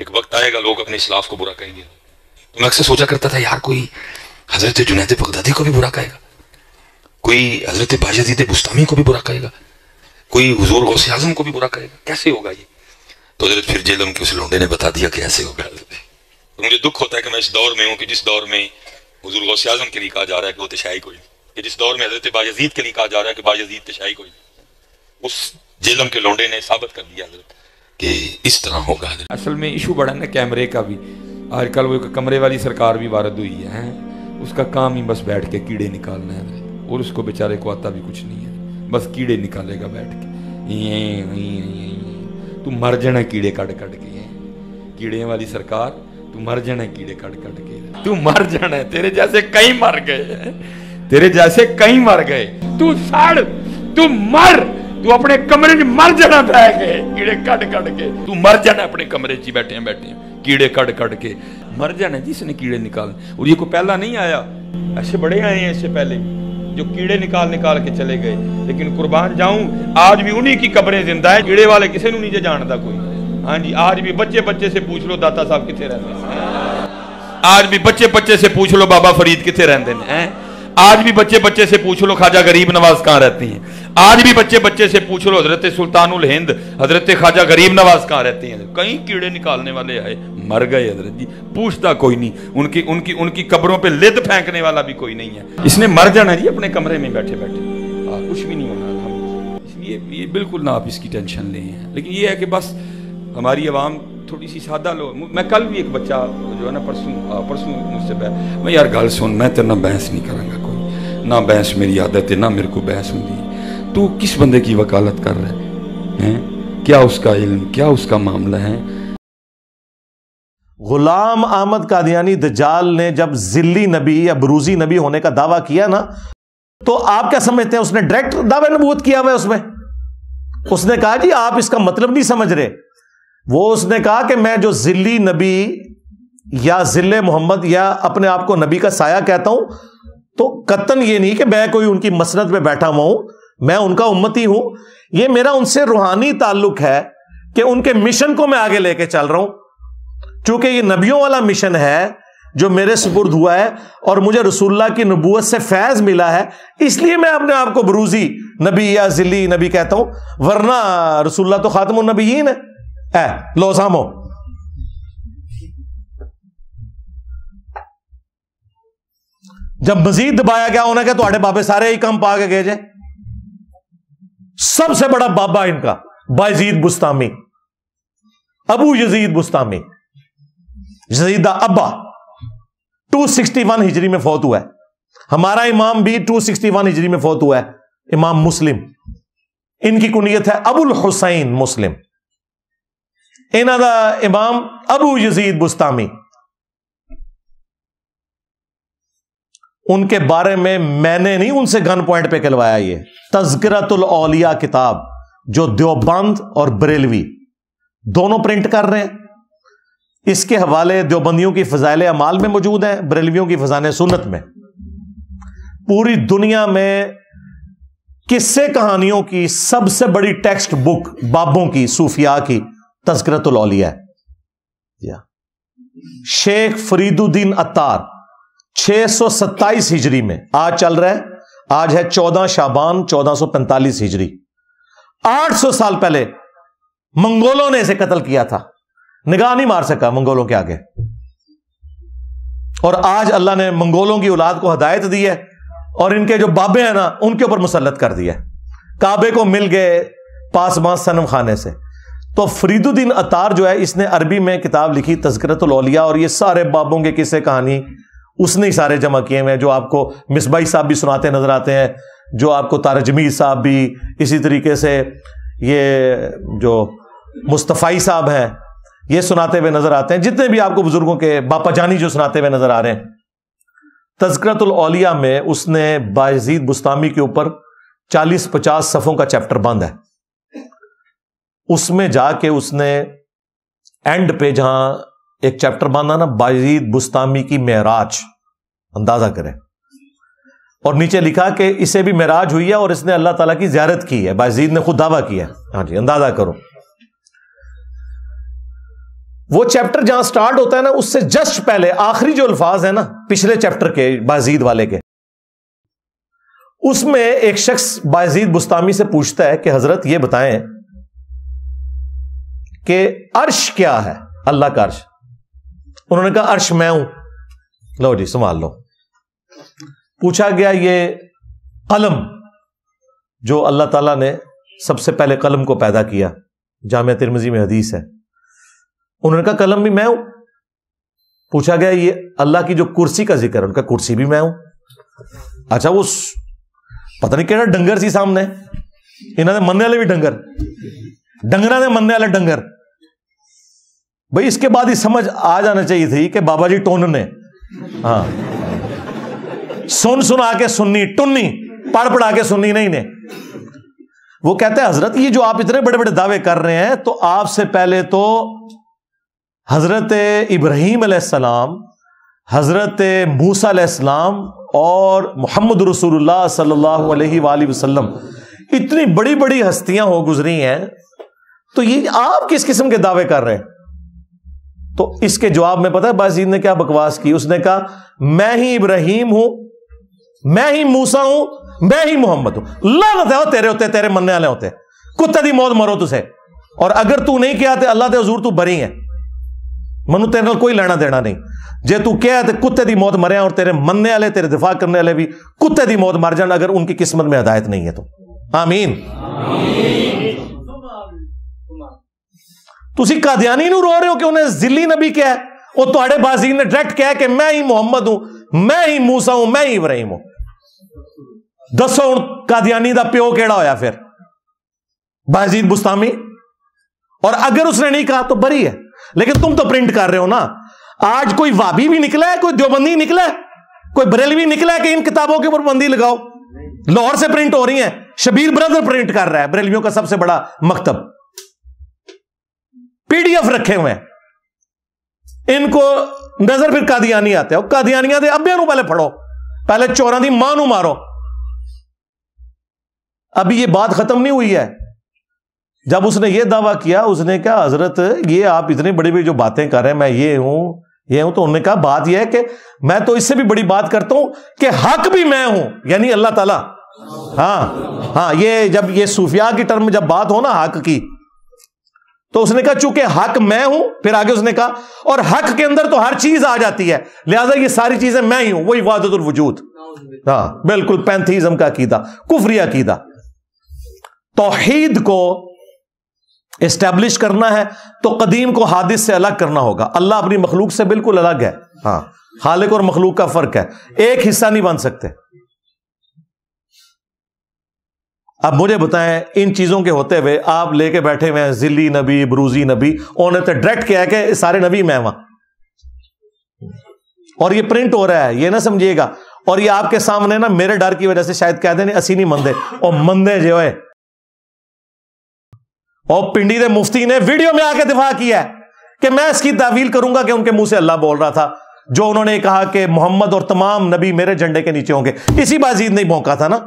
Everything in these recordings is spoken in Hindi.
एक वक्त आएगा, लोग अपने इस्लाफ को बुरा कहेंगे। तो मैं अक्सर सोचा करता था, यार कोई हज़रत जुनैद बगदादी को भी बुरा कहेगा? कोई हज़रत बाजीद बुस्तामी को भी बुरा कहेगा? कोई हजूर गौस आज़म को भी बुरा कहेगा? कैसे होगा ये? तो हज़रत फिर जेलम के उस लोंडे ने बता दिया कि ऐसे होगा। तो मुझे दुख होता है कि मैं इस दौर में हूँ कि जिस दौर में हजूर गौस आज़म के लिए कहा जा रहा है कि वो तशाई कोई। कि जिस दौर में हज़रत बाजीद के लिए कहा जा रहा है कि बाजीद तशाई कोई। उस जेलम के लोंडे ने साबित कर दिया हज़रत। कि इस तरह होगा। असल में इशू बड़ा ना कैमरे का भी। आजकल वो कमरे वाली सरकार भी वारद हुई है उसका काम ही बस बैठ के कीड़े निकालना है। और उसको बेचारे को आता भी कुछ नहीं है। बस कीड़े निकालेगा बैठ के। ये तू मर जाना कीड़े कट कट के कीड़े वाली सरकार, तू मर जाना कीड़े कट कट के। तू मर जाना है, तेरे जैसे कई मर गए तेरे जैसे कई मर गए। तू सड़, तू मर। तू अपने कमरे में मर जाना बह के, कीड़े कट कट के। तू मर जाना अपने कमरे च बैठे बैठे कीड़े कट कट के। मर जाना जिसने कीड़े निकाल और ये को पहला नहीं आया? ऐसे बड़े आए हैं इससे पहले, जो कीड़े निकाल निकाल के चले गए। लेकिन कुर्बान जाऊँ, आज भी उन्हीं की कब्रें ज़िंदा है, कीड़े वाले किसी नहीं जानता कोई? हाँ जी, आज भी बच्चे बच्चे से पूछ लो, दाता साहब कितने रहते आज भी बच्चे बच्चे से पूछ लो, बाबा फरीद कितने रहते हैं? आज भी बच्चे बच्चे से पूछ लो ख्वाजा गरीब नवाज़ कहाँ रहती हैं? आज भी बच्चे बच्चे से पूछ लो हज़रत सुल्तानुल हिंद हज़रत ख्वाजा गरीब नवाज़ कहाँ रहती हैं? कई कीड़े निकालने वाले आए मर गए हज़रत जी पूछता कोई नहीं। उनकी उनकी उनकी कब्रों पे लिद फेंकने वाला भी कोई नहीं है। इसने मर जाना जी अपने कमरे में बैठे बैठे। आ, कुछ भी नहीं होना इसलिए ये बिल्कुल ना आप इसकी टेंशन लें। लेकिन ये है कि बस हमारी आवाम थोड़ी सी सादा लो। मैं कल भी एक बच्चा जो है ना परसों परसों मुझसे मैं यार गल सुन मैं तेरे बहस नहीं करूँगा ना बहस मेरी आदत है, ना मेरे को बहस होंगी तू किस बंदे की वकालत कर रहे हैं? क्या उसका इल्म, क्या उसका मामला है? गुलाम अहमद कादियानी दजाल ने जब जिल्ली नबी या बरूजी नबी होने का दावा किया ना तो आप क्या समझते हैं उसने डायरेक्ट दावे नबूत किया हुआ उसमें? उसने कहा, जी, आप इसका मतलब नहीं समझ रहे। वो उसने कहा कि मैं जो जिल्ली नबी या ज़िले मोहम्मद या अपने आप को नबी का साया कहता हूँ तो कतन ये नहीं कि मैं कोई उनकी मसनत में बैठा हुआ हूँ, मैं उनका उम्मती हूँ ये मेरा उनसे रूहानी ताल्लुक है कि उनके मिशन को मैं आगे लेके चल रहा हूँ। चूँकि ये नबियों वाला मिशन है जो मेरे सुपुर्द हुआ है और मुझे रसुल्ला की नबूत से फैज मिला है, इसलिए मैं अपने आप को बरूजी, नबी या जिली नबी कहता हूँ, वरना रसुल्ला तो खातम नबीन है। है लो सामो। जब मजीद दबाया गया उन्हें क्या थोड़े बाबे सारे ही कम पा के गए जे। सबसे बड़ा बाबा इनका बाजीद बुस्तामी, अबू यजीद बुस्तामी। जजीदा अब्बा 261 हिजरी में फौत हुआ है। हमारा इमाम भी 261 हिजरी में फौत हुआ है, इमाम मुस्लिम। इनकी कुनियत है अबुल हुसैन मुस्लिम। इन्हों इमाम अबू यजीद बुस्तामी। उनके बारे में मैंने नहीं उनसे गन पॉइंट पे कहलवाया ये। तस्करतुल औलिया किताब, जो देवबंद और बरेलवी दोनों प्रिंट कर रहे हैं। इसके हवाले देवबंदियों की फजाइल अमाल में मौजूद है, बरेलवियों की फजान सुन्नत में। पूरी दुनिया में किस्से कहानियों की सबसे बड़ी टेक्स्ट बुक बाबों की, सूफिया की तस्करतुलौलिया या। शेख फरीदुद्दीन अत्तार 627 हिजरी में आज चल रहा है। आज है 14 शाबान 1445 हिजरी। 800 साल पहले मंगोलों ने इसे कत्ल किया था। निगाह नहीं मार सका मंगोलों के आगे। और आज अल्लाह ने मंगोलों की औलाद को हदायत दी है और इनके जो बाबे हैं ना, उनके ऊपर मुसलत कर दिया काबे को मिल गए पासमां सनम खाने से। तो फरीदुद्दीन अतार जो है, इसने अरबी में किताब लिखी तस्करतौलिया और ये सारे बाबों के किस्से कहानी उसने ही सारे जमा किए हुए हैं, जो आपको मिसबाई साहब भी सुनाते नज़र आते हैं, जो आपको तार जमीर साहब भी इसी तरीके से ये जो मुस्तफ़ाई साहब हैं, ये सुनाते हुए नज़र आते हैं। जितने भी आपको बुज़ुर्गों के बापा जानी जो सुनाते हुए नज़र आ रहे हैं। तस्करतौलिया में उसने बाजीद बुस्तामी के ऊपर चालीस पचास सफ़ों का चैप्टर बंद है। उसमें जाके उसने एंड पे जहाँ एक चैप्टर बांधा ना, बाजीद बुस्तामी की महराज अंदाज़ा करें। और नीचे लिखा कि इसे भी महराज हुई है और इसने अल्लाह ताला की ज्यारत की है। बाजीद ने खुद दावा किया हाँ। जी, अंदाज़ा करो। वो चैप्टर जहाँ स्टार्ट होता है ना, उससे जस्ट पहले, आखिरी जो अल्फाज है ना, पिछले चैप्टर के, बाजीद वाले के, उसमें एक शख्स बाजीद बुस्तामी से पूछता है कि, हज़रत, ये बताएँ कि अर्श क्या है? अल्लाह का अर्श। उन्होंने कहा, अर्श, मैं हूँ। लो जी, संभाल लो। पूछा गया, ये कलम जो अल्लाह ताला ने सबसे पहले कलम को पैदा किया, जामिया तिरमजी में हदीस है। उन्होंने कहा, कलम भी मैं हूँ। पूछा गया, ये अल्लाह की जो कुर्सी का ज़िक्र उनका कुर्सी भी मैं हूँ? अच्छा वो पता नहीं कहना डंगर सी सामने। इन्होंने मनने वाले भी डंगर। डंगरा ने मनने वाले डंगर। भाई, इसके बाद ही समझ आ जाना चाहिए थी कि बाबा जी टोन ने। हाँ। सुन सुना के सुननी, टुन्नी, पढ़ पढ़ा के सुननी, नहीं ने वो कहते हैं, हज़रत, ये जो आप इतने बड़े बड़े दावे कर रहे हैं तो आपसे पहले तो हज़रत इब्राहिम सलाम हज़रत मूसा और मोहम्मद रसूलुल्लाह सल्लल्लाहु अलैहि वसल्लम, इतनी बड़ी बड़ी हस्तियाँ हो गुजरी हैं तो ये आप किस किस्म के दावे कर रहे हैं? तो इसके जवाब में पता है बाजीद ने क्या बकवास की? उसने कहा, मैं ही इब्राहिम हूँ, मैं ही मूसा हूँ, मैं ही मोहम्मद हूँ। लानत है तेरे होते, तेरे मनने वाले होते। कुत्ते दी मौत मरो तुसे और अगर तू नहीं किया तो अल्लाह के हजूर तू बरी है। मनु तेरे कोई लेना देना नहीं। जे तू क्या तो कुत्ते की मौत मरिया और तेरे मनने वाले, तेरे दिफा करने वाले भी कुत्ते की मौत मर जान अगर उनकी किस्मत में हदायत नहीं है तो। आमीन। तुम कादियानी रो रहे हो कि उन्हें जिली नबी क्या है वो थोड़े बाजी ने डायरेक्ट कहा कि मैं ही मोहम्मद हूँ, मैं ही मूसा हूँ, मैं ही इब्राहिम हूँ। दसो हूँ कादियानी का प्यो केड़ा होया फिर? बाजीद बुस्तामी? और अगर उसने नहीं कहा तो बरी है, लेकिन तुम तो प्रिंट कर रहे हो ना। आज कोई वाबी भी निकला है, कोई देवबंदी निकला है, कोई बरेलवी निकला है कि इन किताबों के ऊपर बंदी लगाओ? लाहौर से प्रिंट हो रही है, शबीर ब्रदर प्रिंट कर रहा है, बरेलवियों का सबसे बड़ा मकतब। पीडीएफ रखे हुए इनको नज़र फिर कादियानी आते हो। कादियानिया दे अब्बे पहले पढ़ो। पहले चोरा दी माँ मारो। अभी ये बात खत्म नहीं हुई है। जब उसने ये दावा किया, उसने कहा, हज़रत, ये आप इतनी बड़ी बड़ी जो बातें कर रहे हैं, मैं ये हूँ ये हूँ। तो उन्होंने कहा, बात यह है कि मैं तो इससे भी बड़ी बात करता हूँ कि हक भी मैं हूँ, यानी अल्लाह ताला। हाँ हाँ ये जब ये सूफिया की टर्म जब बात हो ना, हक की तो उसने कहा, चूँकि हक मैं हूँ, फिर आगे उसने कहा, और हक के अंदर तो हर चीज़ आ जाती है, लिहाजा ये सारी चीज़ें मैं ही हूँ वही वादतुल वजूद. हाँ बिल्कुल, पैंथीज्म का कीदा कुफरी अकीदा। तोहीद को इस्टेब्लिश करना है तो कदीम को हादिस से अलग करना होगा। अल्लाह अपनी मखलूक से बिल्कुल अलग है। हाँ खालिक और मखलूक का फ़र्क है। एक हिस्सा नहीं बन सकते। अब मुझे बताएँ, इन चीज़ों के होते हुए आप लेके बैठे हुए हैं, जिली नबी, बरूजी नबी, उन्होंने तो डायरेक्ट किया कि सारे नबी मैं वहाँ और ये प्रिंट हो रहा है, ये ना समझिएगा। और ये आपके सामने ना मेरे डर की वजह से शायद कह दें, असी नहीं मंदे और मंदे जो है। और पिंडी के मुफ्ती ने वीडियो में आके दिफा किया है कि मैं इसकी तावील करूँगा कि उनके मुँह से अल्लाह बोल रहा था, जो उन्होंने कहा कि मोहम्मद और तमाम नबी मेरे झंडे के नीचे होंगे। इसी बाजीद नहीं भौंका था ना।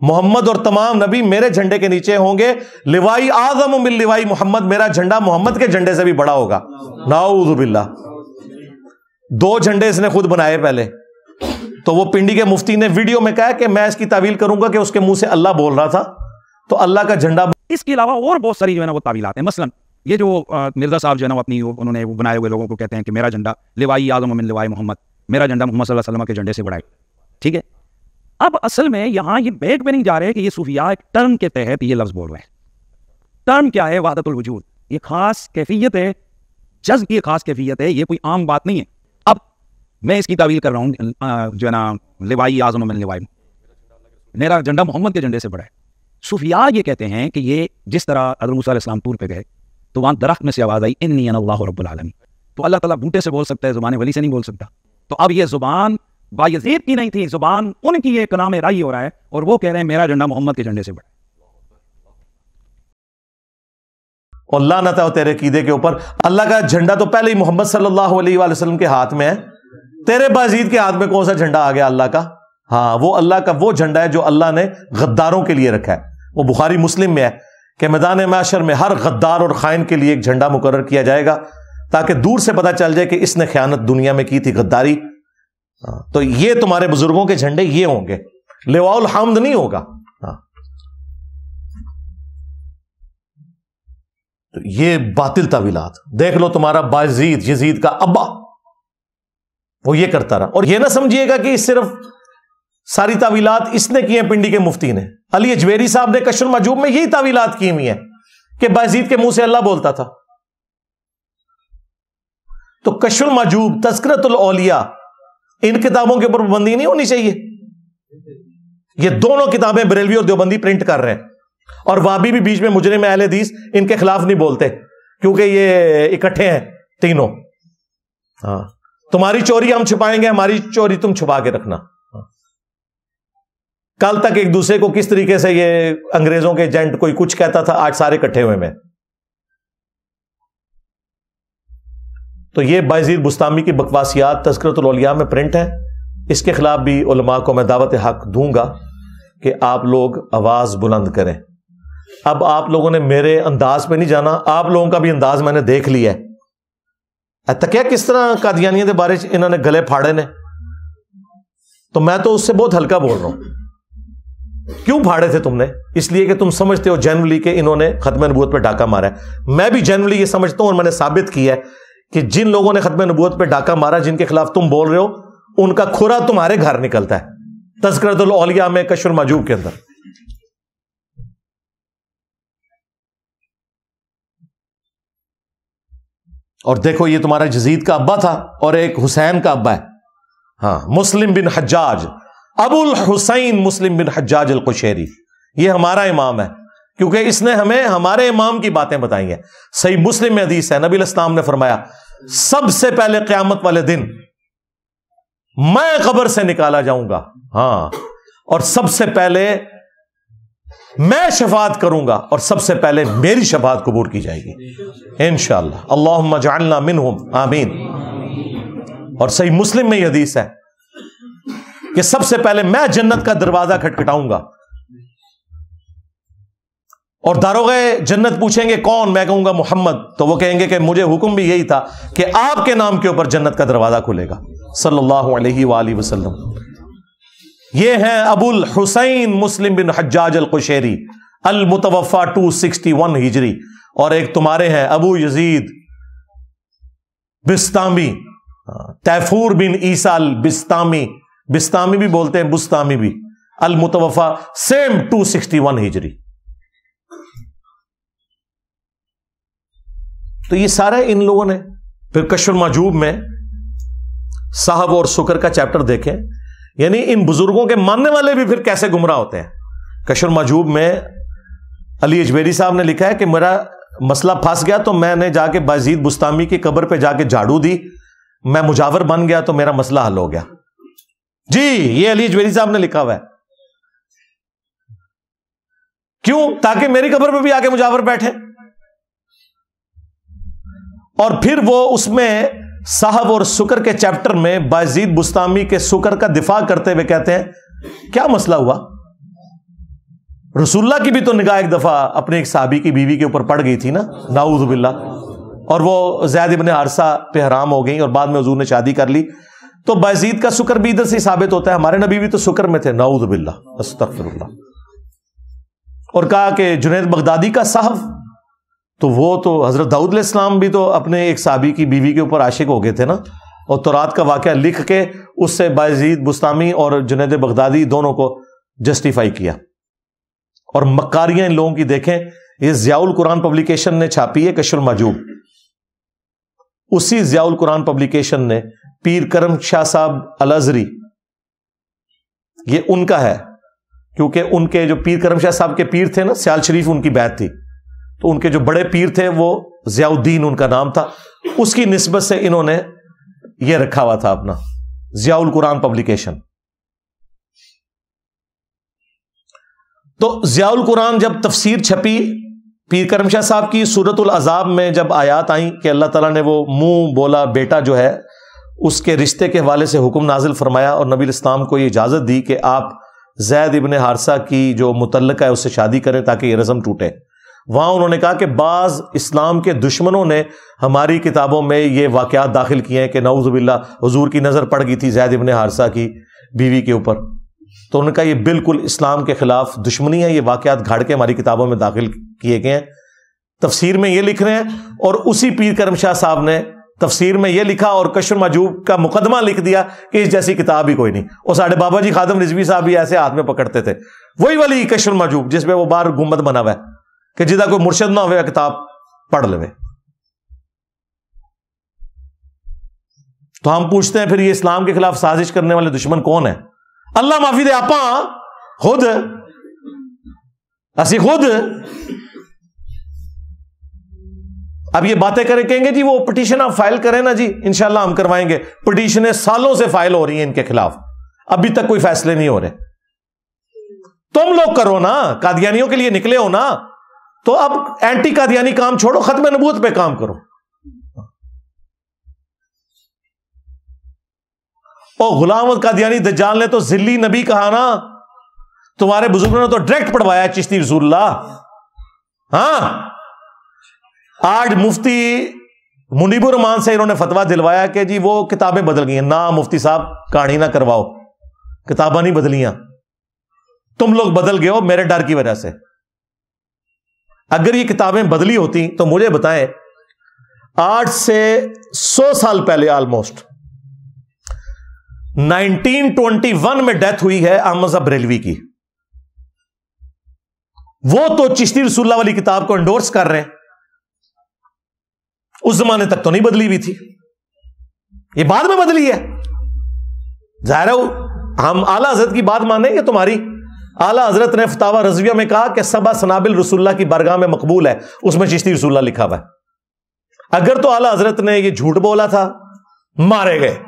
मोहम्मद और तमाम नबी मेरे झंडे के नीचे होंगे। लिवाई आज़म मिल लिवाई मोहम्मद, मेरा झंडा मोहम्मद के झंडे से भी बड़ा होगा। नाउजुबिल्ला दो झंडे इसने खुद बनाए पहले। तो वो पिंडी के मुफ्ती ने वीडियो में कहा कि मैं इसकी तावील करूँगा कि उसके मुँह से अल्लाह बोल रहा था। तो अल्लाह का झंडा इसके अलावा और बहुत सारी जो है ना वो तावीलात हैं। मसलन, ये जो मिर्ज़ा साहब जो है ना अपनी उन्होंने बनाए हुए लोगों को कहते हैं कि मेरा झंडा लिवाई आज़म अमिन लिवाई मोहम्मद, मेरा झंडा मोहम्मद सल्लल्लाहु अलैहि वसल्लम के झंडे से बढ़ाए ठीक है? अब असल में यहाँ ये बैग पे नहीं जा रहे कि ये सूफिया एक टर्म के तहत ये लफ्ज़ बोल रहे हैं। टर्म क्या है? वादतुल वजूद। ये खास कैफियत है। जज्ब की खास कैफियत है। ये कोई आम बात नहीं है। अब मैं इसकी तावील कर रहा हूँ जो है ना, लिवाई आज़म लिवाई। मेरा झंडा मोहम्मद के झंडे से बढ़ाए सूफिया ये कहते हैं कि ये जिस तरह अदर इस्लाम टूर पे गए तो वहाँ दरख्त में से आवाज़ आई इन अल्लाह रबालमी तो अल्लाह ताला बूटे से बोल सकता है, ज़ुबान वली से नहीं बोल सकता। तो अब ये ज़ुबान बायजीद की नहीं थी, ज़ुबान उनकी एक नाम राई हो रहा है और वो कह रहे हैं, मेरा झंडा मोहम्मद के झंडे से बढ़ा। और लानत है तेरे कीदे के ऊपर। अल्लाह का झंडा तो पहले ही मोहम्मद सल्लल्लाहु अलैहि वसल्लम के हाथ में है। तेरे बाजीद के हाथ में कौन सा झंडा आ गया अल्लाह का? हाँ वो अल्लाह का वो झंडा है जो अल्लाह ने गद्दारों के लिए रखा है। वो बुखारी मुस्लिम में है कि मैदान माशर में हर गद्दार और खाइन के लिए एक झंडा मुकर किया जाएगा, ताकि दूर से पता चल जाए कि इसने ख्यानत दुनिया में की थी गद्दारी। तो ये तुम्हारे बुज़ुर्गों के झंडे ये होंगे। लेवाउल हमद नहीं होगा। हाँ। तो ये बातिल तवीलात। देख लो तुम्हारा बाजीद, यजीद का अब्बा। वो ये करता रहा। और ये ना समझिएगा कि सिर्फ़ सारी तावीलात इसने की है, पिंडी के मुफ्ती ने। अली अजवेरी साहब ने कशर मजूब में यही तावीलात की हुई है कि बाजीद के मुँह से अल्लाह बोलता था। तो कशुल मजूब तस्करतुल औलिया इन किताबों के ऊपर पाबंदी नहीं होनी चाहिए। ये दोनों किताबें बरेलवी और देवबंदी प्रिंट कर रहे हैं। और वाबी भी बीच में मुजरे में अहल हदीस इनके खिलाफ नहीं बोलते, क्योंकि ये इकट्ठे हैं तीनों। हाँ। तुम्हारी चोरी हम छुपाएँगे, हमारी चोरी तुम छुपा के रखना। हाँ। कल तक एक दूसरे को किस तरीके से ये अंग्रेज़ों के एजेंट कोई कुछ कहता था, आज सारे इकट्ठे हुए में तो ये बाजीर बुस्तामी की बकवासियात तस्करतलिया में प्रिंट है। इसके खिलाफ भी उलमा को मैं दावत हक दूँगा कि आप लोग आवाज़ बुलंद करें। अब आप लोगों ने मेरे अंदाज पे नहीं जाना, आप लोगों का भी अंदाज मैंने देख लिया है। तकिया किस तरह कादियानियों के बारे इन्होंने गले फाड़े ने? तो मैं तो उससे बहुत हल्का बोल रहा हूँ। क्यों फाड़े थे तुमने? इसलिए कि तुम समझते हो जनरली कि इन्होंने खत्म नबूत पर डाका मारा है। मैं भी जनरली ये समझता हूँ और मैंने साबित किया है कि जिन लोगों ने खत्म नबूत पर डाका मारा, जिनके खिलाफ तुम बोल रहे हो, उनका खुरा तुम्हारे घर निकलता है। तस्करतलिया में कशर मजूब के अंदर। और देखो, ये तुम्हारा जजीद का अब्बा था और एक हुसैन का अब्बा है। हाँ मुस्लिम bin Hajjaj, Abul Husain Muslim bin Hajjaj al Qushairi ये हमारा इमाम है। क्योंकि इसने हमें हमारे इमाम की बातें बताई हैं। सही मुस्लिम में हदीस है, नबी इस्लाम ने फरमाया, सबसे पहले क्यामत वाले दिन मैं कब्र से निकाला जाऊँगा। हाँ और सबसे पहले मैं शफात करूँगा और सबसे पहले मेरी शफात कबूर की जाएगी। इन अल्लाह जानना मिन आमीन। और सही मुस्लिम में यह हदीस है कि सबसे पहले मैं जन्नत का दरवाज़ा खटखटाऊँगा। और दारोगे जन्नत पूछेंगे, कौन? मैं कहूँगा, मोहम्मद। तो वो कहेंगे कि मुझे हुक्म भी यही था कि आपके नाम के ऊपर जन्नत का दरवाज़ा खुलेगा। सल्लल्लाहु अलैहि वसल्लम। ये हैं Abul Husain Muslim bin Hajjaj al Qushayri अल मुतवफ़ा टू सिक्सटी वन हिजरी। और एक तुम्हारे हैं, अबू यजीद बिस्तामी, तैफूर बिन ईसाल बिस्तामी बिस्तामी भी बोलते हैं, बुस्तामी भी। अल मुतवफ़ा सेम टू सिक्सटी वन हिजरी। तो ये सारे इन लोगों ने, फिर कशर मजूब में साहब और शुक्र का चैप्टर देखें। यानी इन बुज़ुर्गों के मानने वाले भी फिर कैसे गुमराह होते हैं? कशर मजूब में अली अजमेरी साहब ने लिखा है कि मेरा मसला फंस गया तो मैंने जाके बाजीद बुस्तामी की कब्र पे जाके झाड़ू दी। मैं मुजावर बन गया तो मेरा मसला हल हो गया। जी, ये अली अजमेरी साहब ने लिखा हुआ है। क्यों? ताकि मेरी कब्र पे भी आके मुजावर बैठे। और फिर वो उसमें साहब और सुकर के चैप्टर में बाजीद बुस्तामी के सुकर का दिफा करते हुए कहते हैं, क्या मसला हुआ? रसुल्ला की भी तो निगाह एक दफ़ा अपने एक साहबी की बीवी के ऊपर पड़ गई थी ना नाउजुबिल्ला और वो जैद इबन हारसा पे हराम हो गई और बाद में हजूर ने शादी कर ली। तो बाजीद का शुक्र भी इधर से साबित होता है। हमारे नबी भी तो शुक्र में थे नाउजुबिल्ला और कहा कि जुनेद बगदादी का साहब तो वो तो हज़रत दाऊद इस्लाम भी तो अपने एक साबी की बीवी के ऊपर आशिक हो गए थे ना? और तो रात का वाक़ लिख के उससे बाजीद बुस्तामी और जुनेद बगदादी दोनों को जस्टिफाई किया। और मक्कारियाँ इन लोगों की देखें, ये जियाउल कुरान पब्लिकेशन ने छापी है कशुल मजूब। उसी जियाउल कुरान पब्लिकेशन ने पीर करम शाह साहब अलजरी ये उनका है, क्योंकि उनके जो पीर करम शाह साहब के पीर थे ना, सियाल शरीफ उनकी बैत थी। तो उनके जो बड़े पीर थे, वो जियाउद्दीन उनका नाम था। उसकी नस्बत से इन्होंने ये रखा हुआ था अपना, जियाउल कुरान पब्लिकेशन। तो जियाउल कुरान जब तफसीर छपी, पीर करम शाह साहब की सूरतुल अजाब में जब आयात आई कि अल्लाह ताला ने वो मुँह बोला, बेटा जो है, उसके रिश्ते के हवाले से हुक्म नाजिल फरमाया और नबी इस्लाम को ये इजाज़त दी कि आप जैद इबन हारसा की जो मुतल है, उससे शादी करें ताकि ये रस्म टूटे। वहाँ उन्होंने कहा कि बाज इस्लाम के दुश्मनों ने हमारी किताबों में ये वाकयात दाखिल किए हैं कि नऊजुबिल्ला हजूर की नज़र पड़ गई थी जैद इबन हारसा की बीवी के ऊपर। तो उन्होंने कहा, ये बिल्कुल इस्लाम के खिलाफ दुश्मनी है, ये वाकयात घाड़ के हमारी किताबों में दाखिल किए गए हैं। तफसीर में ये लिख रहे हैं, और उसी पीर करम शाह साहब ने तफसीर में यह लिखा और कशर मजूब का मुकदमा लिख दिया कि इस जैसी किताब ही कोई नहीं। और साढ़े बाबा जी खादम रिजवी साहब भी ऐसे हाथ में पकड़ते थे। वही वाली कशर मजूब जिसमें वो बार गुंबद बना हुआ है। कि जिदा कोई मुर्शद ना हुआ किताब पढ़ ले तो हम पूछते हैं, फिर ये इस्लाम के खिलाफ साजिश करने वाले दुश्मन कौन है? अल्लाह माफ़ी दे, आपा, खुद। असी खुद। अब ये बातें करें, कहेंगे, जी, वो पिटीशन आप फ़ाइल करें ना, जी, इंशाल्लाह हम करवाएँगे। पिटीशनें सालों से फ़ाइल हो रही हैं इनके खिलाफ। अभी तक कोई फैसले नहीं हो रहे। तुम लोग करो ना, कादियानियों के लिए निकले हो ना तो अब एंटी कादियानी काम छोड़ो, खत्म नबूत पे काम करो। और गुलाम कादियानी दज्जाल ने तो जिल्ली नबी कहा ना, तुम्हारे बुज़ुर्गों ने तो डायरेक्ट पढ़वाया चिश्ती रसूल्ला हाँ? आज मुफ्ती मुनीबुर रहमान से इन्होंने फतवा दिलवाया कि जी वो किताबें बदल गई ना मुफ्ती साहब, कहानी ना करवाओ। किताबें नहीं बदलियाँ। तुम लोग बदल गए हो मेरे डर की वजह से। अगर ये किताबें बदली होती तो मुझे बताएँ, आठ से सौ साल पहले ऑलमोस्ट 1921 में डेथ हुई है अहमद बरेलवी की। वो तो चिश्ती रसुल्ला वाली किताब को एंडोर्स कर रहे हैं। उस जमाने तक तो नहीं बदली हुई थी। ये बाद में बदली है। ज़ाहिर हम आला हज़रत की बात माने मानेंगे तुम्हारी। आला हज़रत ने फतावा रजविया में कहा कि सबा सनाबिल रसुल्ला की बरगाह में मकबूल है, उसमें चिश्ती रसुल्ला लिखा हुआ है। अगर तो आला हज़रत ने ये झूठ बोला था, मारे गए।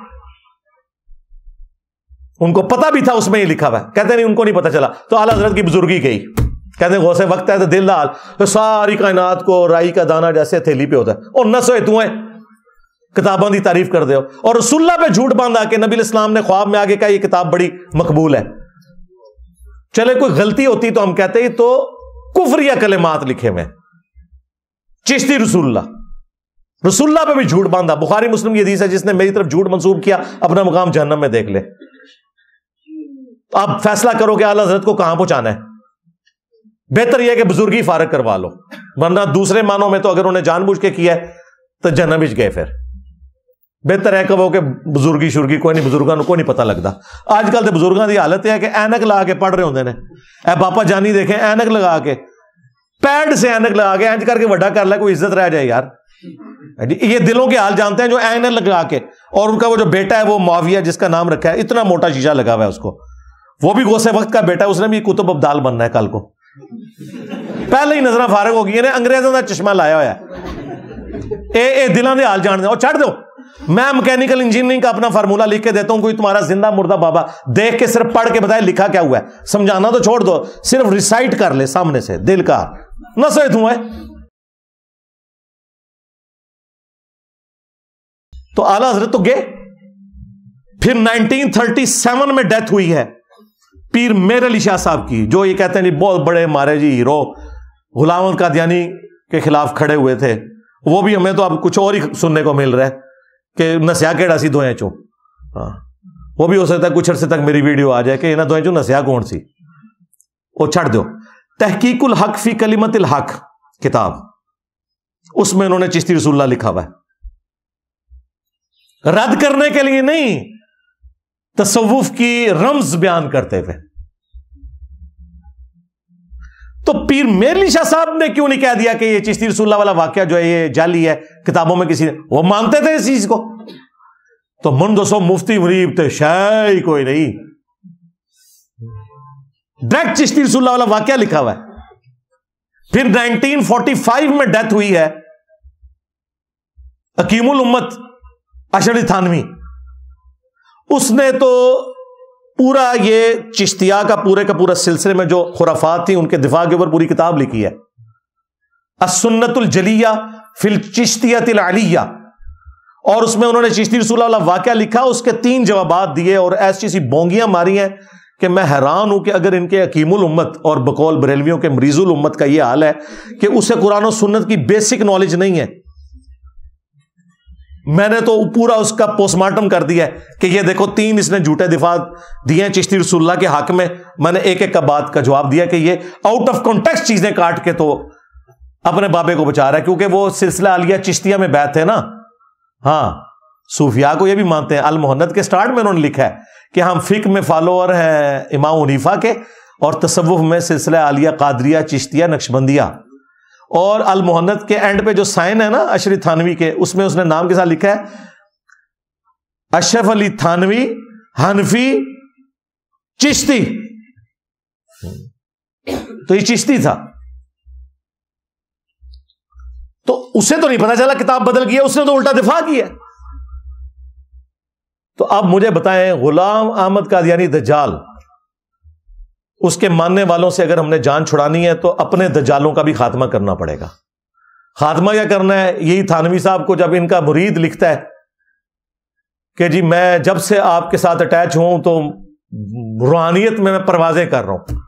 उनको पता भी था उसमें ये लिखा हुआ है। कहते नहीं, उनको नहीं पता चला। तो आला हज़रत की बुजुर्गी गई। कहते गौसे, वक्त है तो दिल दाल तो सारी कायनात को राई का दाना जैसे थैली पे होता है। और नसो तू है। किताबों की तारीफ़ कर दो और रसुल्ला पे झूठ बांधा कि नबी इस्लाम ने ख्वाब में आगे कहा, ये किताब बड़ी मकबूल है। चले, कोई गलती होती तो हम कहते ही तो कुफरिया कलेमात लिखे हुए चिश्ती रसुल्ला रसुल्ला पे भी झूठ बांधा। बुखारी, मुस्लिम ये हदीस है, जिसने मेरी तरफ़ झूठ मंसूब किया, अपना मुकाम जहन्नम में देख ले। आप फैसला करो कि आला हज़रत को कहाँ पहुंचाना है। बेहतर यह कि बुजुर्गी फारग करवा लो, वरना दूसरे मानों में तो अगर उन्हें जानबूझ के किया है तो जन्म गए फिर। बेहतर है कहो कि बुजुर्गी शुर्गी कोई नहीं बुज़ुर्गों को नहीं पता लगता तो बुज़ुर्गों की हालत यह है कि ऐनक लगा के पढ़ रहे होंगे ने। ए पापा जानी देखे ऐनक लगा के पैड से ऐनक लगा के इंज करके वड्डा कर ले कोई इज़्ज़त रह जाए यार। ये दिलों के हाल जानते हैं जो ऐनक लगा के और उनका वो जो बेटा है वो मुआविया जिसका नाम रखा है इतना मोटा शीशा लगा हुआ है उसको। वो भी गोसे वक्त का बेटा है उसने भी कुतुब अब्दाल बनना है कल को। पहले ही नज़र फारग हो गई अंग्रेज़ों का चश्मा लाया हुआ ए, ए दिलों के हाल जानते और छड़ दो। मैं मैकेनिकल इंजीनियरिंग का अपना फार्मूला लिख के देता हूँ, कोई तुम्हारा ज़िंदा मुर्दा बाबा देख के सिर्फ़ पढ़ के बताए लिखा क्या हुआ है? समझाना तो छोड़ दो, सिर्फ़ रिसाइट कर ले सामने से, दिल का न सही तू है तो आला हज़रत तो गए। फिर 1937 में डेथ हुई है। पीर मेर अली शाह साहब की, जो ये कहते हैं नहीं बहुत बड़े मारे जी हीरो, गुलाम कादियानी के खिलाफ खड़े हुए थे। वो भी हमें तो अब कुछ और ही सुनने को मिल रहा है। कि नस्या केड़ा सी दोए चो? हाँ। वो भी हो सकता है कुछ अर्से तक मेरी वीडियो आ जाए कि इन्हें दोए चो नस्या कौन सी? वो छड़ दो। तहकीकुल हक फ़ी कलीमत हक, किताब। उसमें उन्होंने चिश्ती रसुल्ला लिखा हुआ रद्द करने के लिए नहीं तसवुफ की रम्ज बयान करते हुए। तो पीर मेरली शाह साहब ने क्यों नहीं कह दिया कि ये चिश्ती रसुल्ला वाला वाक्य जो है, ये जाली है, किताबों में किसी ने? वो मानते थे इस चीज़ को। तो मन दो सौ मुफ्ती मुरीब थे, शाय कोई नहीं। डायरेक्ट चिश्ती रसुल्ला वाला वाक्य लिखा हुआ है। फिर 1945 में डेथ हुई है अकीमुल उम्मत अशरी थानवी। उसने तो पूरा ये चिश्तिया का, पूरे का पूरा सिलसिले में जो खुराफात थी, उनके दिफा के ऊपर पूरी किताब लिखी है। असन्नतुल जलिया फिल अलिया। और उसमें उन्होंने चिश्ती रसूल वाला वाक्य लिखा, उसके तीन जवाब दिए और ऐसी सी बोंगियाँ मारी हैं कि मैं हैरान हूँ कि अगर इनके अकीमुल उम्मत और बकौल बरेलवियों के मरीजुल उम्मत का यह हाल है कि उसे कुरान और सुन्नत की बेसिक नॉलेज नहीं है। मैंने तो पूरा उसका पोस्टमार्टम कर दिया है कि ये देखो, तीन इसने झूठे दिफा दिए चिश्ती रसुल्ला के हक में। मैंने एक एक का बात का जवाब दिया कि ये आउट ऑफ़ कॉन्टेक्स्ट चीज़ें काट के तो अपने बाबे को बचा रहा है, क्योंकि वो सिलसिला आलिया चिश्तिया में बैठ ना। हाँ सूफिया को ये भी मानते हैं। अल मोहन्नत के स्टार्ट में उन्होंने लिखा है कि हम फिक में फॉलोअर हैं इमाम उनीफा के, और तसवुफ में सिलसिला आलिया कादरिया चिश्तिया नक्शबंदिया। और अल मोहन्नत के एंड पे जो साइन है ना, अशरी थानवी के, उसमें उसने नाम के साथ लिखा है, अशरफ अली थानवी, हनफी, चिश्ती। तो ये चिश्ती था। तो उसे तो नहीं पता चला किताब बदल गया उसने तो उल्टा दिफा किया। तो अब मुझे बताएँ, गुलाम अहमद कादियानी दजाल उसके मानने वालों से अगर हमने जान छुड़ानी है तो अपने दजालों का भी खात्मा करना पड़ेगा। खात्मा क्या करना है? यही थानवी साहब को जब इनका मुरीद लिखता है कि जी, मैं जब से आपके साथ अटैच हूँ तो रूहानियत में मैं परवाजें कर रहा हूँ।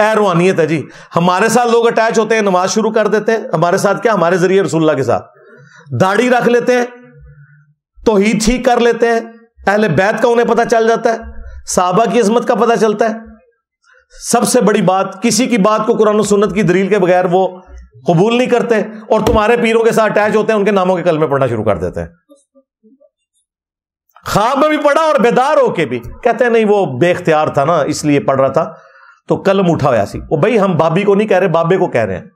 ए रूहानियत है जी, हमारे साथ लोग अटैच होते हैं, नमाज़ शुरू कर देते हैं, हमारे साथ क्या? हमारे ज़रिए रसुल्ला के साथ। दाढ़ी रख लेते हैं तो ही ठीक कर लेते हैं पहले बैत का उन्हें पता चल जाता है, साहबा की अजमत का पता चलता है। सबसे बड़ी बात, किसी की बात को कुरान सुन्नत की दलील के बगैर वो कबूल नहीं करते और तुम्हारे पीरों के साथ अटैच होते हैं, उनके नामों के कलमे पढ़ना शुरू कर देते हैं। खाब में भी पढ़ा और बेदार होके भी। कहते हैं, नहीं, वो बेख्तियार था ना, इसलिए पढ़ रहा था तो कलम उठा हुआ सी। वो भाई, हम बाबी को नहीं कह रहे, बाबे को कह रहे हैं।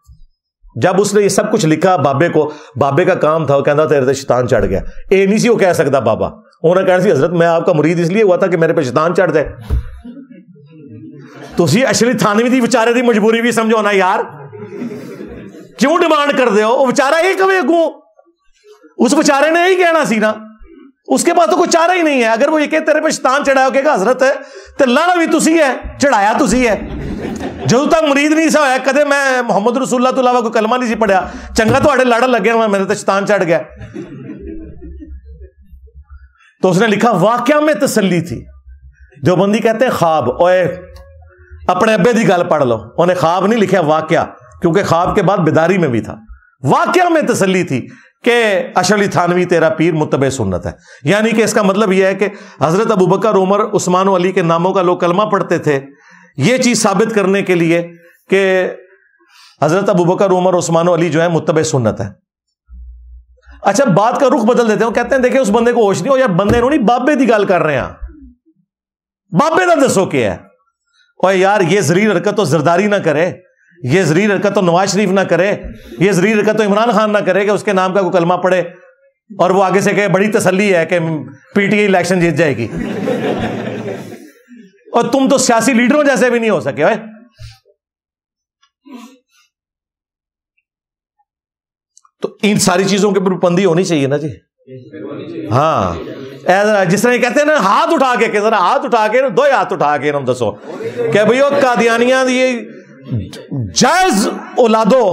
जब उसने ये सब कुछ लिखा, बाबे को, बाबे का काम था, वो कहता, तेरे शैतान चढ़ गया। ए, नहीं सी वो कह सकता बाबा। उन्होंने कहा, सी, हज़रत, मैं आपका मुरीद इसलिए हुआ था कि मेरे पे शैतान चढ़ जाए। ਤੁਸੀਂ ਅਸ਼ਲੀ ਥਾਨਵੀ ਦੀ ਵਿਚਾਰੇ ਦੀ ਮਜਬੂਰੀ ਵੀ ਸਮਝੋ ਨਾ ਯਾਰ क्यों डिमांड कर दे हो वो बेचारा एक कवे अगू उस बेचारे ने यही कहना सी ना उसके पास तो कोई चारा ही नहीं है अगर वो ये तेरे पे शैतान चढ़ाया कहेगा हजरत है तो लाना भी तुसी है चढ़ाया तुसी है ਜਦੋਂ ਤੱਕ ਮੁਰੀਦ ਨਹੀਂ ਸਾ ਹੋਇਆ ਕਦੇ ਮੈਂ ਮੁਹੰਮਦ ਰਸੂਲullah ਤੋਂ ਇਲਾਵਾ ਕੋਈ ਕਲਮਾ ਨਹੀਂ ਸੀ ਪੜਿਆ ਚੰਗਾ ਤੁਹਾਡੇ ਲੜ ਲੱਗਿਆ ਹੋਇਆ ਮੇਰੇ ਤੇ ਸ਼ੈਤਾਨ ਚੜ गया तो उसने लिखा वाक्या में तसल्ली थी देवबंदी कहते हैं ख्वाब ओए अपने अब्बे की गल पढ़ लो। उन्हें ख्वाब नहीं लिखा वाक्या, क्योंकि ख्वाब के बाद बेदारी में भी था। वाक्या में तसली थी कि अशली थानवी तेरा पीर मुतब सुन्नत है। यानी कि इसका मतलब यह है कि हज़रत अबू बकर उमर, उस्मान अली के नामों का लोग कलमा पढ़ते थे। यह चीज़ साबित करने के लिए कि हज़रत अबू बकर उमर, उस्मान अली जो है मुतब सुन्नत है। अच्छा बात का रुख बदल देते हैं। कहते हैं, देखिए, उस बंदे को होश नहीं हो यार, बंदे नहीं, बाबे की गल कर रहे हैं। बाबे का दसो क्या है? और यार, ये जरीर हरकत तो जरदारी ना करे। ये जरीर हरकत तो नवाज़ शरीफ ना करे। ये जरीर हरकत तो इमरान खान ना करे कि उसके नाम का कोई कलमा पड़े और वो आगे से कहे, बड़ी तसल्ली है कि पीटीआई इलेक्शन जीत जाएगी। और तुम तो सियासी लीडरों जैसे भी नहीं हो सके भाई तो इन सारी चीज़ों के ऊपर पाबंदी होनी चाहिए ना जी? हाँ। जिस तरह कहते हैं ना, हाथ उठा के जरा हाथ उठा के दो हाथ उठा के दसो। कि भाई कादियानिया जायज़ औलादो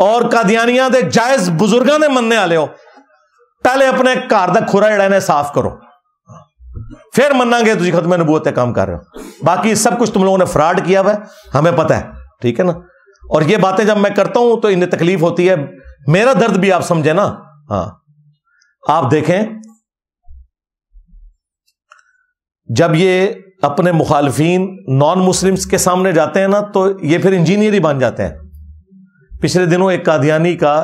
और कादियानिया के जायज़ बुज़ुर्गों ने मनने वाले हो, पहले अपने घर का खुरा जड़ा ने साफ़ करो। फिर मनांगे तुम खत्म नबूत काम कर रहे हो। बाकी सब कुछ तुम लोगों ने फ्रॉड किया हुआ हमें पता है, ठीक है ना? और ये बातें जब मैं करता हूँ तो इन्हें तकलीफ़ होती है। मेरा दर्द भी आप समझे ना? हाँ। आप देखें जब ये अपने मुखालफीन नॉन मुस्लिम्स के सामने जाते हैं ना तो ये फिर इंजीनियर ही बन जाते हैं। पिछले दिनों एक कादियानी का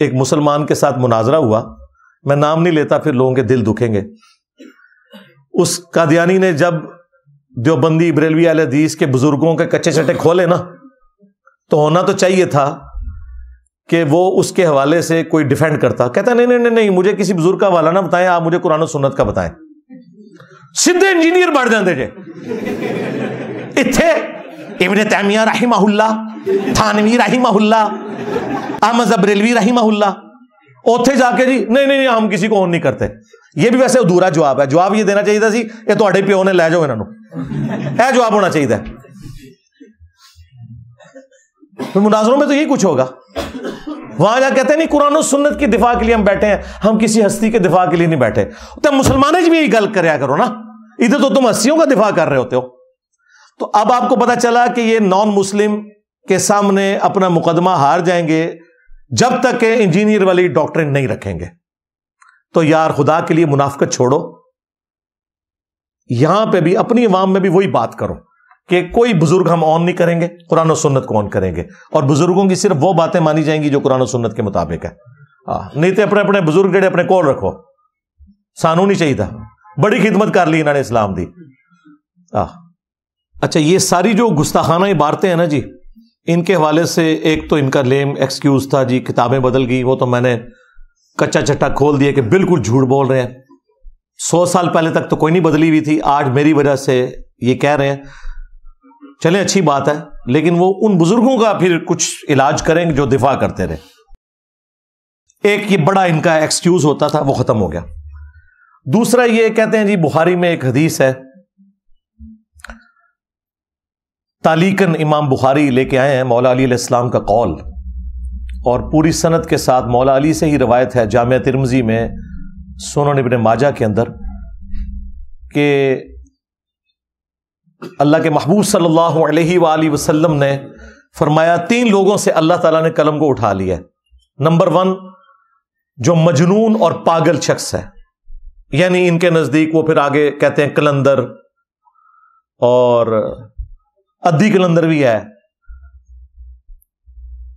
एक मुसलमान के साथ मुनाजरा हुआ। मैं नाम नहीं लेता, फिर लोगों के दिल दुखेंगे। उस कादियानी ने जब देवबंदी बरेलवी अल हदीस के बुज़ुर्गों के कच्चे चट्टे खोले ना तो होना तो चाहिए था कि वो उसके हवाले से कोई डिफेंड करता। कहता, नहीं नहीं नहीं नहीं, मुझे किसी बुज़ुर्ग का हवाला ना बताएँ, आप मुझे कुरान सुन्नत का बताएँ। सीधे इंजीनियर बढ़ जाते जे इतने इबन तैमिया राहिमाहुल्ला थानवी राहिमाहुल्ला अहमद बरेलवी राहिमाहुल्ला ਉੱਥੇ जाके जी नहीं नहीं हम किसी को ऑन नहीं करते ये भी वैसे अधूरा जवाब है जवाब ये देना चाहिए सी ये ਤੁਹਾਡੇ ਪਿਓ ਨੇ ਲੈ ਜਾਓ ਇਹਨਾਂ ਨੂੰ ਇਹ जवाब होना चाहिए तो मुनाजरों में तो यही कुछ होगा वहाँ जा कहते हैं, नहीं, कुरान और सुन्नत की दिफा के लिए हम बैठे हैं। हम किसी हस्ती के दिफा के लिए नहीं बैठे। तो मुसलमान भी यही गल कर करो ना। इधर तो तुम हस्तियों का दिफा कर रहे होते हो। तो अब आपको पता चला कि ये नॉन मुस्लिम के सामने अपना मुकदमा हार जाएँगे, जब तक के इंजीनियर वाली डॉक्ट्रिन नहीं रखेंगे। तो यार, खुदा के लिए मुनाफ्कत छोड़ो। यहाँ पे भी, अपनी इमाम में भी वही बात करो। कि कोई बुज़ुर्ग हम ऑन नहीं करेंगे, कुरान और सुन्नत को ऑन करेंगे। और बुज़ुर्गों की सिर्फ़ वो बातें मानी जाएँगी जो कुरान और सुन्नत के मुताबिक है। हाँ नहीं तो अपने अपने बुज़ुर्ग जड़े अपने कोल रखो। सानू नहीं चाहिए था बड़ी खिदमत कर ली इन्होंने इस्लाम दी। आ अच्छा ये सारी जो गुस्ताखाना इबारतें हैं ना जी, इनके हवाले से एक तो इनका लेम एक्सक्यूज था जी, किताबें बदल गई, वो तो मैंने कच्चा चट्टा खोल दिया कि बिल्कुल झूठ बोल रहे हैं। सौ साल पहले तक तो कोई नहीं बदली हुई थी, आज मेरी वजह से ये कह रहे हैं। चले, अच्छी बात है, लेकिन वो उन बुज़ुर्गों का फिर कुछ इलाज करेंगे जो दिफा करते रहे। एक ये बड़ा इनका एक्सक्यूज होता था, वो खत्म हो गया। दूसरा ये कहते हैं जी, बुखारी में एक हदीस है। तालीकन इमाम बुखारी लेके आए हैं, मौला अली इस्लाम का कौल। और पूरी सनत के साथ मौला अली से ही रवायत है, जामिया तिरमजी में सोनो इबन माजा के अंदर, कि अल्लाह के महबूब सल्लल्लाहु अलैहि वसल्लम ने फरमाया, तीन लोगों से अल्लाह ताला ने कलम को उठा लिया नंबर वन, जो मजनून और पागल शख्स है। यानी इनके नज़दीक वो फिर आगे कहते हैं कलंदर, और अद्दी कलंदर भी है।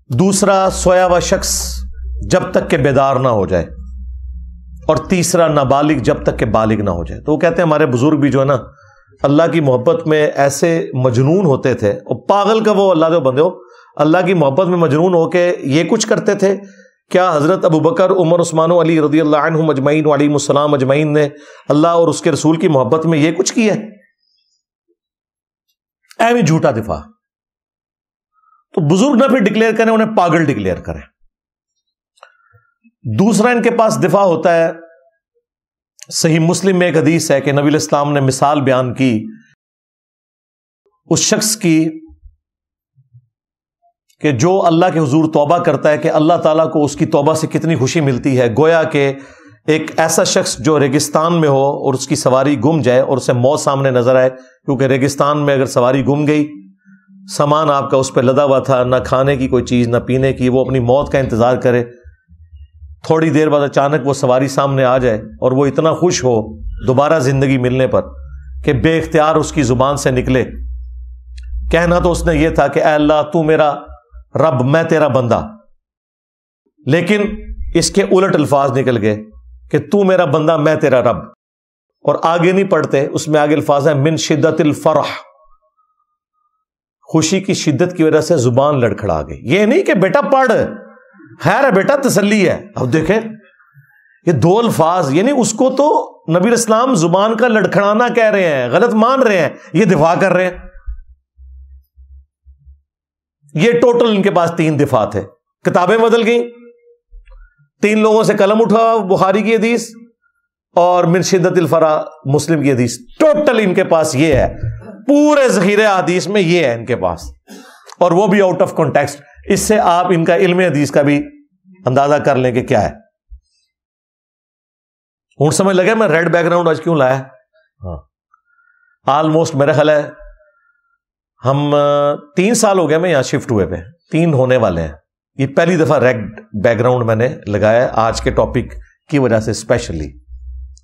दूसरा सोया हुआ शख्स जब तक के बेदार ना हो जाए, और तीसरा, नाबालिग जब तक के बालिग ना हो जाए। तो वो कहते हैं, हमारे बुज़ुर्ग भी जो है ना अल्लाह की मोहब्बत में ऐसे मजनून होते थे। और पागल का वो अल्लाह जो बंदे हो, अल्लाह की मोहब्बत में मजनून होके ये कुछ करते थे। क्या हज़रत अबू बकर, उमर, उस्मान, अली रदी अल्लाह अजमैन वालीम अजमैन ने अल्लाह और उसके रसूल की मोहब्बत में ये कुछ किया? एवं झूठा दिफा। तो बुज़ुर्ग ना फिर डिक्लेयर करें, उन्हें पागल डिक्लेयर करें। दूसरा इनके पास दिफा होता है सही मुस्लिम में एक हदीस है कि नबी इस्लाम ने मिसाल बयान की, उस शख्स की कि जो अल्लाह के हजूर तोबा करता है कि अल्लाह ताला को उसकी तोबा से कितनी खुशी मिलती है। गोया के एक ऐसा शख्स जो रेगिस्तान में हो और उसकी सवारी गुम जाए और उसे मौत सामने नज़र आए, क्योंकि रेगिस्तान में अगर सवारी गुम गई, सामान आपका उस पर लदा हुआ था, ना खाने की कोई चीज़, ना पीने की, वो अपनी मौत का इंतज़ार करे। थोड़ी देर बाद अचानक वो सवारी सामने आ जाए और वो इतना खुश हो दोबारा ज़िंदगी मिलने पर कि बेख्तियार उसकी ज़ुबान से निकले। कहना तो उसने ये था कि अल्लाह, तू मेरा रब, मैं तेरा बंदा। लेकिन इसके उलट अल्फाज निकल गए कि, तू मेरा बंदा, मैं तेरा रब। और आगे नहीं पढ़ते, उसमें आगे अल्फाज है, मिन शिद्दत फरह। खुशी की शिद्दत की वजह से ज़ुबान लड़खड़ा गई। ये नहीं कि, बेटा, पढ़। खैर है बेटा, तसल्ली है। अब देखें, ये दो अल्फाज, यानी उसको तो नबी इस्लाम ज़ुबान का लड़खड़ाना कह रहे हैं, गलत मान रहे हैं, ये दिफा कर रहे हैं। ये टोटल इनके पास तीन दिफा थे। किताबें बदल गई। तीन लोगों से कलम उठा बुखारी की हदीस और मिन शिद्दत मुस्लिम की हदीस। टोटल इनके पास ये है। पूरे जखीरे हदीस में ये है इनके पास। और वो भी आउट ऑफ़ कॉन्टेक्स्ट इससे आप इनका इल्म हदीस का भी अंदाज़ा कर लें कि क्या है। हूँ समझ लगे मैं रेड बैकग्राउंड आज क्यों लाया? हाँ। ऑलमोस्ट मेरा ख्याल है हम तीन साल हो गए मैं यहाँ शिफ्ट हुए पे। तीन होने वाले हैं। ये पहली दफ़ा रेड बैकग्राउंड मैंने लगाया आज के टॉपिक की वजह से स्पेशली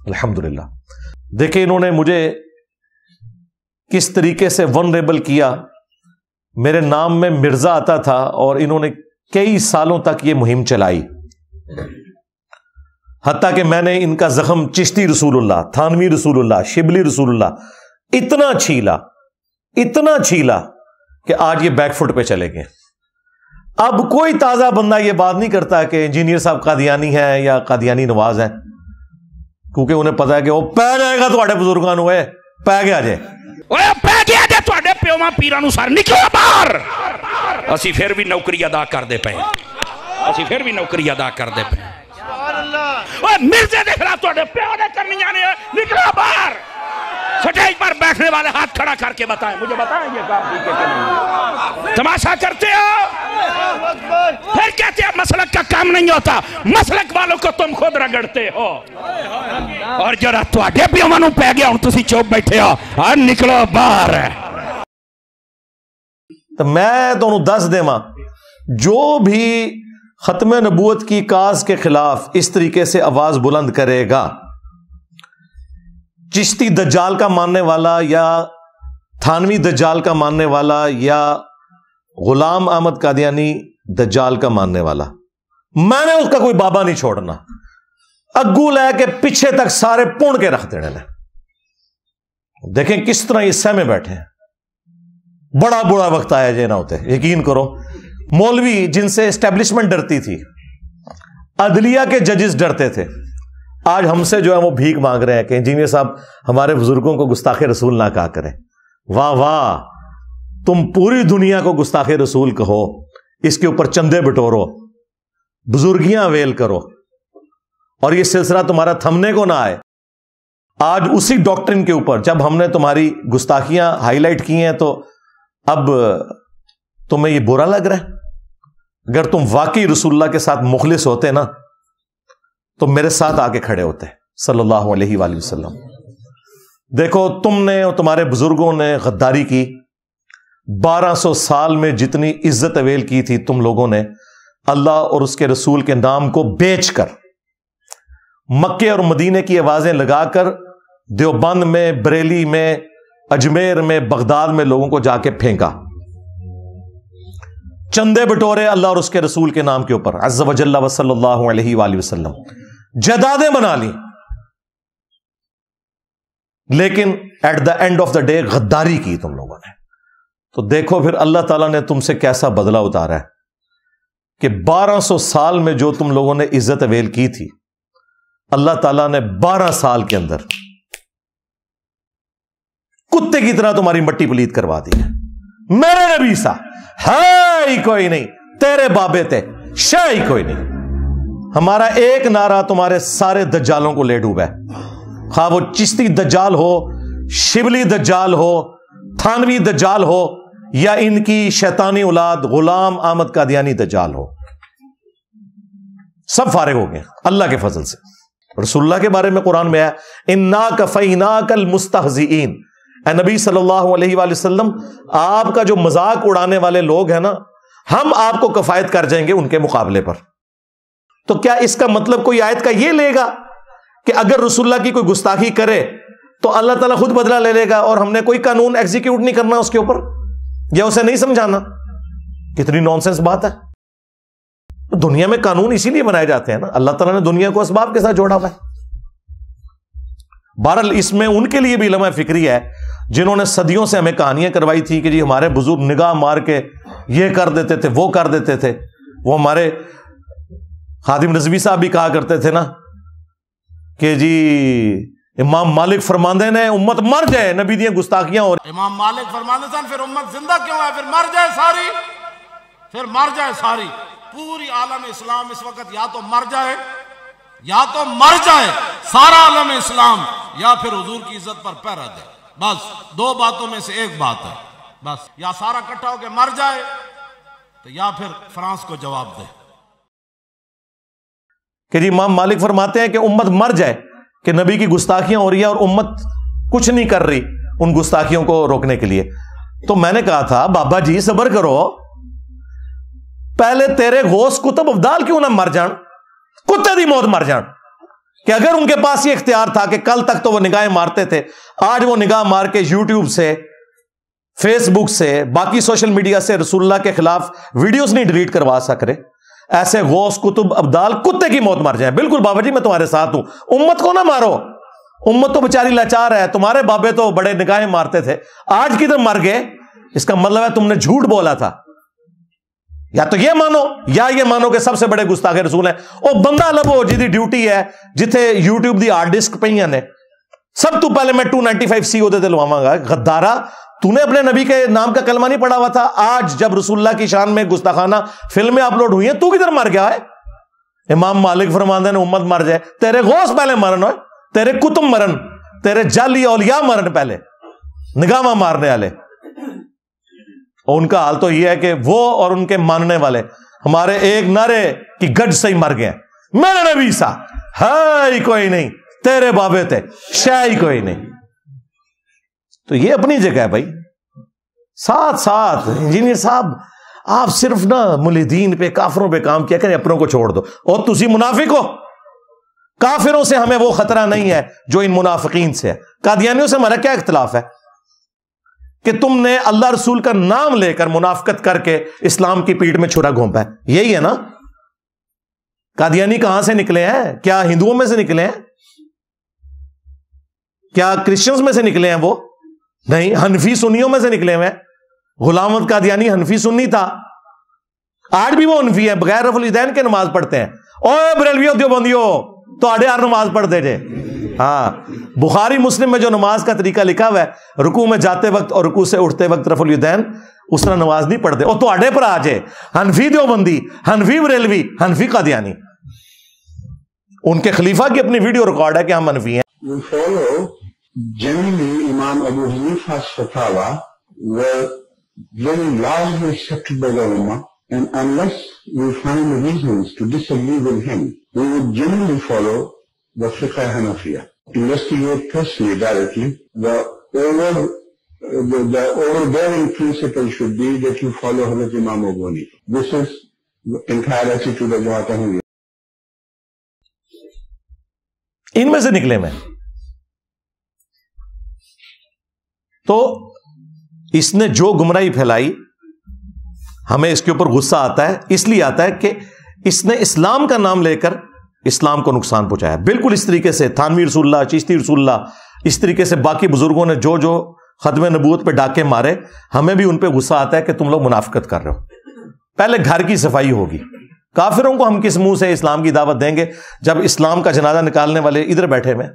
अल्हम्दुलिल्लाह। देखिए इन्होंने मुझे किस तरीके से वनरेबल किया मेरे नाम में मिर्ज़ा आता था और इन्होंने कई सालों तक ये मुहिम चलाई। हती कि मैंने इनका जख्म चिश्ती रसूलुल्लाह, थानवी रसूलुल्लाह, शिबली रसूलुल्लाह, इतना छीला इतना छीला कि आज ये बैकफुट पे चले गए। अब कोई ताज़ा बंदा यह बात नहीं करता कि इंजीनियर साहब कादियानी है या कादियानी नवाज़ है, क्योंकि उन्हें पता है कि वो पै जाएगा तो बुजुर्गान हुए, पै गया जे। पै गया ਗਿਆ ਜੇ ਤੁਹਾਡੇ ਪਿਓਾਂ ਪੀਰਾਂ ਨੂੰ ਸਰ ਨਿਕਲੋ ਬਾਹਰ ਅਸੀਂ ਫਿਰ ਵੀ ਨੌਕਰੀ ਅਦਾ ਕਰਦੇ ਪਏ ਅਸੀਂ ਫਿਰ ਵੀ ਨੌਕਰੀ ਅਦਾ ਕਰਦੇ ਪਏ ਓਏ ਮਿਰਜ਼ੇ ਦੇ ਖਿਲਾਫ ਤੁਹਾਡੇ ਪਿਓ ਨੇ ਕਰਨੀਆਂ ਨੇ ਨਿਕਲੋ ਬਾਹਰ ਸਟੇਜ ਪਰ ਬੈਠ देखने वाले हाथ खड़ा करके बताएं मुझे बताएं ये काम ठीक है कि नहीं तमाशा करते हो फिर कहते हैं मसलक का काम नहीं होता मसलक वालों को तुम खुद रगड़ते हो और जरा ਤੁਹਾਡੇ ਪਿਓਾਂ ਨੂੰ ਪੈ ਗਿਆ ਹੁਣ ਤੁਸੀਂ ਚੁੱਪ ਬੈਠੇ ਹੋ ਆ ਨਿਕਲੋ ਬਾਹਰ तो मैं दोनों दस देवा, जो भी खत्म नबूत की काज के खिलाफ इस तरीके से आवाज़ बुलंद करेगा, चिश्ती दज्जाल का मानने वाला या थानवी दज्जाल का मानने वाला या गुलाम अहमद कादियानी दज्जाल का मानने वाला। मैंने उसका कोई बाबा नहीं छोड़ना। अग्गू लैके पीछे तक सारे पुण के रख देने देखें किस तरह ये सहमे बैठे हैं। बड़ा बुरा वक्त आया जे ना होते यकीन करो। मौलवी जिनसे एस्टेब्लिशमेंट डरती थी, अदलिया के जजेस डरते थे। आज हमसे जो है वो भीख मांग रहे हैं कि इंजीनियर साहब, हमारे बुज़ुर्गों को गुस्ताखे रसूल ना कहा करें। वाह वाह, तुम पूरी दुनिया को गुस्ताखे रसूल कहो, इसके ऊपर चंदे बटोरो, बुजुर्गियाँ वेल करो, और ये सिलसिला तुम्हारा थमने को ना आए। आज उसी डॉक्ट्रिन के ऊपर, जब हमने तुम्हारी गुस्ताखियाँ हाईलाइट की हैं तो अब तुम्हें ये बुरा लग रहा है? अगर तुम वाकई रसुल्ला के साथ मुखलिस होते ना तो मेरे साथ आके खड़े होते वसल्लम। देखो, तुमने और तुम्हारे बुज़ुर्गों ने गद्दारी की। 1200 साल में जितनी इज़्ज़त अवेल की थी तुम लोगों ने, अल्लाह और उसके रसूल के नाम को बेचकर, मक्के और मदीने की आवाज़ें लगाकर, देवबंद में, बरेली में अजमेर में, बगदाद में लोगों को जाके फेंका। चंदे बटोरे अल्लाह और उसके रसूल के नाम के ऊपर वसल्लम। जदादें बना ली। लेकिन at the end of the day गद्दारी की तुम लोगों ने। तो देखो फिर अल्लाह ताला ने तुमसे कैसा बदला उतारा है कि 1200 साल में जो तुम लोगों ने इज़्ज़त अवेल की थी, अल्लाह ताला ने 12 साल के अंदर कुत्ते की तरह तुम्हारी मट्टी पलीत करवा दी। मेरे नबी सा है कोई नहीं। तेरे बाबे थे शाह कोई नहीं। हमारा एक नारा तुम्हारे सारे दज्जालों को ले डूबा खा वो चिश्ती दज्जाल हो शिवली दज्जाल हो, थानवी दज्जाल हो, या इनकी शैतानी औलाद गुलाम आमद कादियानी दज्जाल हो। सब फारिग हो गए, अल्लाह के फजल से। रसुल्ला के बारे में कुरान में आया इन्ना कफईना कल मुस्तहजीन। नबी सल्लल्लाहु अलैहि वसल्लम, आपका जो मज़ाक उड़ाने वाले लोग हैं ना, हम आपको कफायत कर जाएँगे उनके मुकाबले पर। तो क्या इसका मतलब कोई आयत का यह लेगा कि अगर रसुल्ला की कोई गुस्ताखी करे तो अल्लाह ताला खुद बदला ले लेगा और हमने कोई कानून एग्जीक्यूट नहीं करना उसके ऊपर? या उसे नहीं समझाना? कितनी नॉनसेंस बात है। दुनिया में कानून इसीलिए बनाए जाते हैं ना, अल्लाह ताला ने दुनिया को इसबाब के साथ जोड़ा हुआ है। बहरल इसमें उनके लिए भी लम्हा फिक्री है जिन्होंने सदियों से हमें कहानियाँ करवाई थी कि जी हमारे बुज़ुर्ग निगाह मार के ये कर देते थे, वो कर देते थे। वो हमारे खादिम रजवी साहब भी कहा करते थे ना कि जी, इमाम मालिक फरमांदे ने, उम्मत मर जाए, नबी दियाँ गुस्ताखियाँ और इमाम मालिक फरमाते सन, फिर उम्मत ज़िंदा क्यों है? फिर मर जाए सारी। फिर मर जाए सारी। पूरी आलम इस्लाम इस वक्त या तो मर जाए, या तो मर जाए, सारा आलम इस्लाम, या फिर हुजूर की इज़्ज़त पर पैरा दे। बस, दो बातों में से एक बात है। बस, या सारा इकट्ठा होकर मर जाए तो या फिर फ्रांस को जवाब दे। कि जी, इमाम मालिक फरमाते हैं कि उम्मत मर जाए, कि नबी की गुस्ताखियाँ हो रही है और उम्मत कुछ नहीं कर रही उन गुस्ताखियों को रोकने के लिए। तो मैंने कहा था, बाबा जी, सबर करो। पहले तेरे गोश कुतुब अब्दाल क्यों ना मर जान? कुत्ते की मौत मर जान। कि अगर उनके पास ये इख्तियार था कि कल तक तो वो निगाहें मारते थे, आज वो निगाह मार के यूट्यूब से फेसबुक से, बाकी सोशल मीडिया से रसुल्ला के खिलाफ वीडियोस नहीं डिलीट करवा सक रहे ऐसे गौस, कुतुब, अब्दाल, कुत्ते की मौत मर जाए। बिल्कुल बाबा जी, मैं तुम्हारे साथ हूँ। उम्मत को ना मारो। उम्मत तो बेचारी लाचार है। तुम्हारे बाबे तो बड़े निगाहें मारते थे। आज किधर मर गए? इसका मतलब है तुमने झूठ बोला था। या तो ये मानो या ये मानो कि सबसे बड़े गुस्ताखे रसूल हैं ਉਹ ਬੰਦਾ ਲੱਭੋ ਜਿਹਦੀ ਡਿਊਟੀ ਹੈ ਜਿੱਥੇ YouTube ਦੀ ਹਾਰਡ ਡਿਸਕ ਪਈਆਂ ਨੇ सब तो पहले मैं 295 सी ਉਹਦੇ ਤੇ ਲਵਾਵਾਂਗਾ गद्दारा तूने अपने नबी के नाम का कलमा नहीं पढ़ा हुआ था आज जब रसूल्ला की शान में गुस्ताखाना फिल्में अपलोड हुई हैं तू किधर मर गया है इमाम मालिक फरमांदे ने उम्मत मर जाए तेरे गौस पहले मरन हो तेरे कुतुब मरन तेरे जाली औलिया मरन पहले निगामा मारने वाले और उनका हाल तो यह है कि वो और उनके मानने वाले, हमारे एक नारे की गज से ही मर गए। मेरे नबी सा है कोई नहीं, तेरे बाबे थे, शाह कोई नहीं। तो ये अपनी जगह है भाई। साथ साथ इंजीनियर साहब, आप सिर्फ़ ना मुलिदीन पे, काफरों पे काम किया करें, अपनों को छोड़ दो। और तुसी मुनाफिक हो। काफिरों से हमें वो खतरा नहीं है जो इन मुनाफिकीन से है। कादियानियों से हमारा क्या इख्तलाफ है? कि तुमने अल्लाह रसूल का नाम लेकर मुनाफकत करके इस्लाम की पीठ में छुरा घोंपा है। यही है ना? कादियानी कहाँ से निकले हैं? क्या हिंदुओं में से निकले हैं? क्या क्रिश्चियंस में से निकले हैं वो? नहीं, हनफी सुन्नियों में से निकले हुए गुलामत कादियानी हनफी सुन्नी था। आज भी वो हनफी है, बगैर रफुलदैन के नमाज़ पढ़ते हैं। ओ बरेलवियो देवबंदियो तो आड़े यार नमाज़ पढ़ते थे हाँ बुखारी मुस्लिम में जो नमाज़ का तरीका लिखा हुआ है रुकू में जाते वक्त और रुकू से उठते वक्त रफुलदैन उस तरह नमाज़ नहीं पढ़ते तो पर आ जाए हनफी कादियानी उनके खलीफा की अपनी वीडियो रिकॉर्ड है कि हम हनफी हैं the Fiqh Hanafiya. Investigate personally directly. The over the, the overbearing principle should be that you follow Hazrat Imam Abu This is the entire attitude of Jamaat Ahmadiyya. इनमें से निकले मैं तो इसने जो गुमराही फैलाई हमें इसके ऊपर गुस्सा आता है इसलिए आता है कि इसने इस्लाम का नाम लेकर इस्लाम को नुकसान पहुँचाया। बिल्कुल इस तरीके से थानवी रसुल्ला चिश्ती रसुल्ला इस तरीके से बाकी बुज़ुर्गों ने जो जो खदम नबूत पर डाके मारे, हमें भी उन पर गुस्सा आता है कि तुम लोग मुनाफ्त कर रहे हो। पहले घर की सफ़ाई होगी। काफिरों को हम किस मुँह से इस्लाम की दावत देंगे जब इस्लाम का जनाजा निकालने वाले इधर बैठे हुए